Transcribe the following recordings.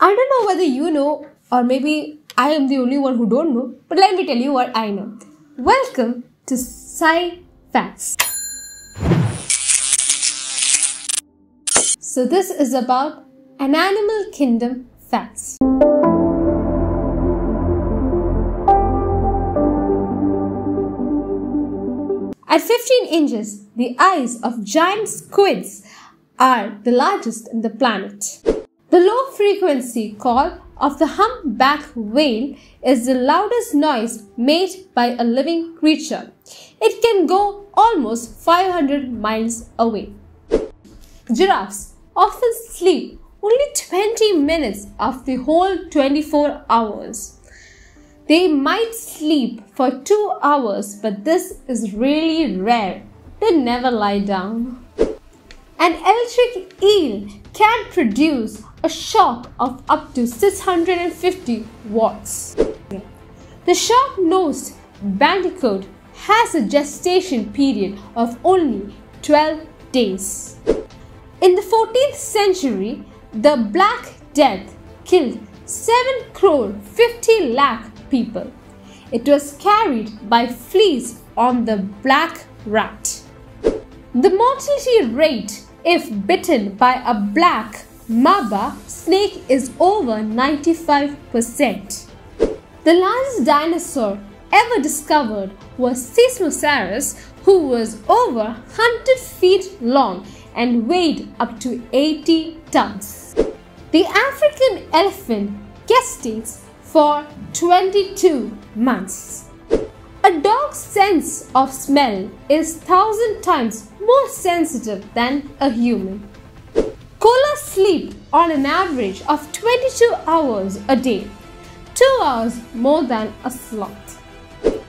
I don't know whether you know or maybe I am the only one who don't know, but let me tell you what I know. Welcome to Sci Facts. So this is about an animal kingdom facts. At 15 inches, the eyes of giant squids are the largest in the planet. The low frequency call of the humpback whale is the loudest noise made by a living creature. It can go almost 500 miles away. Giraffes often sleep only 20 minutes of the whole 24 hours. They might sleep for 2 hours, but this is really rare. They never lie down. An electric eel can produce a shock of up to 650 watts. The sharp-nosed bandicoot has a gestation period of only 12 days. In the 14th century, the Black Death killed 7 crore 50 lakh people. It was carried by fleas on the black rat. The mortality rate if bitten by a black mamba snake is over 95%. The largest dinosaur ever discovered was Seismosaurus who was over 100 feet long and weighed up to 80 tons. The African elephant gestates for 22 months. A dog's sense of smell is thousand times more sensitive than a human. Koalas sleep on an average of 22 hours a day, 2 hours more than a sloth.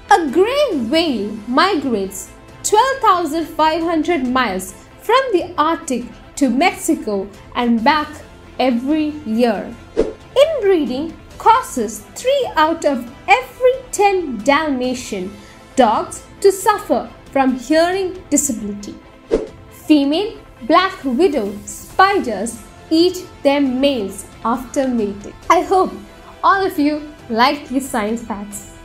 A grey whale migrates 12,500 miles from the Arctic to Mexico and back every year. Inbreeding causes 3 out of every 10 Dalmatian dogs to suffer from hearing disability. Female black widow spiders eat their males after mating. I hope all of you like these science facts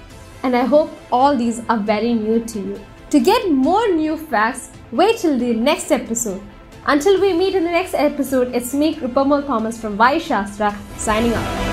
and I hope all these are very new to you. To get more new facts, wait till the next episode. Until we meet in the next episode, it's me, Kripamol Thomas from Vaayusastra, signing off.